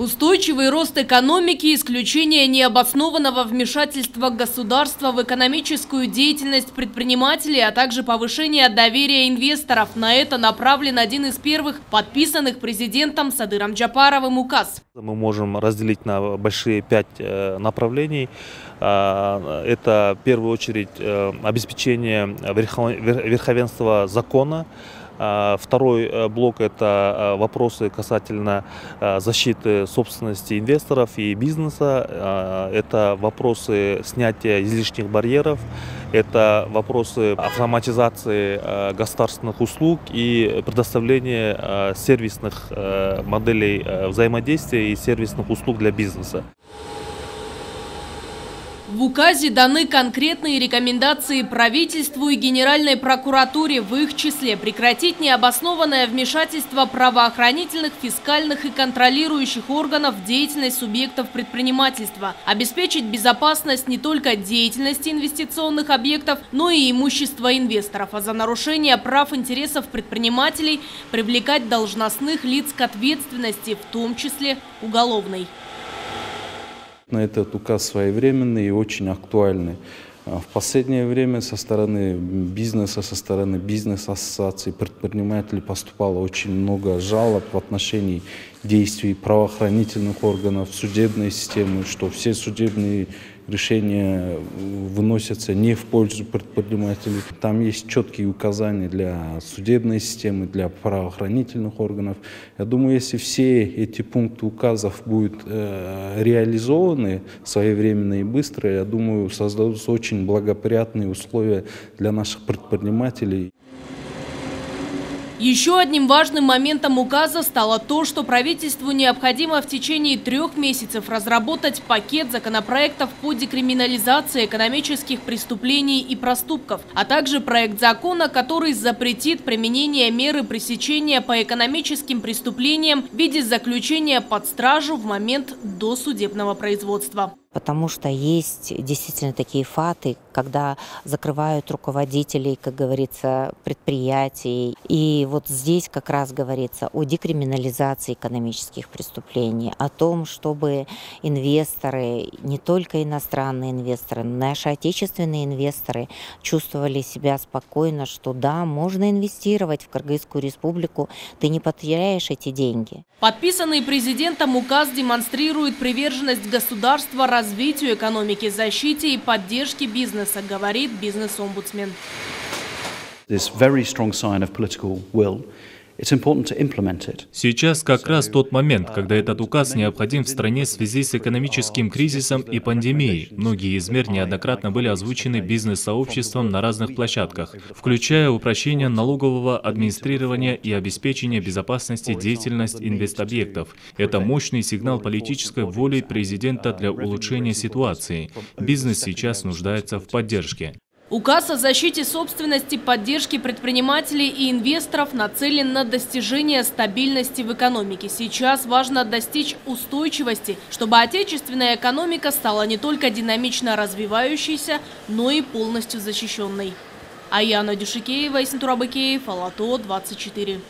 Устойчивый рост экономики, исключение необоснованного вмешательства государства в экономическую деятельность предпринимателей, а также повышение доверия инвесторов. На это направлен один из первых подписанных президентом Садыром Джапаровым указ. Мы можем разделить на большие пять э, направлений. А, это в первую очередь э, обеспечение верховенства закона, второй э, блок – это э, вопросы касательно э, защиты собственности инвесторов и бизнеса. А, это вопросы снятия излишних барьеров. Это вопросы автоматизации государственных услуг и предоставления сервисных моделей взаимодействия и сервисных услуг для бизнеса. В указе даны конкретные рекомендации правительству и Генеральной прокуратуре, в их числе. Прекратить необоснованное вмешательство правоохранительных, фискальных и контролирующих органов в деятельность субъектов предпринимательства, обеспечить безопасность не только деятельности инвестиционных объектов, но и имущества инвесторов, а за нарушение прав интересов предпринимателей привлекать должностных лиц к ответственности, в том числе уголовной на этот указ своевременный и очень актуальный. А в последнее время со стороны бизнеса, со стороны бизнес-ассоциаций, предпринимателей поступало очень много жалоб в отношении действий правоохранительных органов, судебной системы, что все судебные решения выносятся не в пользу предпринимателей. Там есть четкие указания для судебной системы, для правоохранительных органов. Я думаю, если все эти пункты указов будут э, реализованы своевременно и быстро, я думаю, создадутся очень благоприятные условия для наших предпринимателей. Еще одним важным моментом указа стало то, что правительству необходимо в течение трех месяцев разработать пакет законопроектов по декриминализации экономических преступлений и проступков, а также проект закона, который запретит применение меры пресечения по экономическим преступлениям в виде заключения под стражу в момент досудебного производства потому что есть действительно такие фаты, когда закрывают руководителей, как говорится, предприятий. И вот здесь как раз говорится о декриминализации экономических преступлений, о том, чтобы инвесторы, не только иностранные инвесторы, но наши отечественные инвесторы чувствовали себя спокойно, что да, можно инвестировать в Кыргызскую республику, ты не потеряешь эти деньги. Подписанный президентом указ демонстрирует приверженность государства развитию экономики, защите и поддержке бизнеса, говорит бизнес-омбудсмен. This very strong sign of political will Сейчас как раз тот момент, когда этот указ необходим в стране в связи с экономическим кризисом и пандемией. Многие из мер неоднократно были озвучены бизнес-сообществом на разных площадках, включая упрощение налогового администрирования и обеспечение безопасности деятельности инвестобъектов. Это мощный сигнал политической воли президента для улучшения ситуации. Бизнес сейчас нуждается в поддержке. Указ о защите собственности, поддержке предпринимателей и инвесторов нацелен на достижение стабильности в экономике. Сейчас важно достичь устойчивости, чтобы отечественная экономика стала не только динамично развивающейся, но и полностью защищенной. Аяна Дюшикеева и Сентурабыкеев, Алато, 24.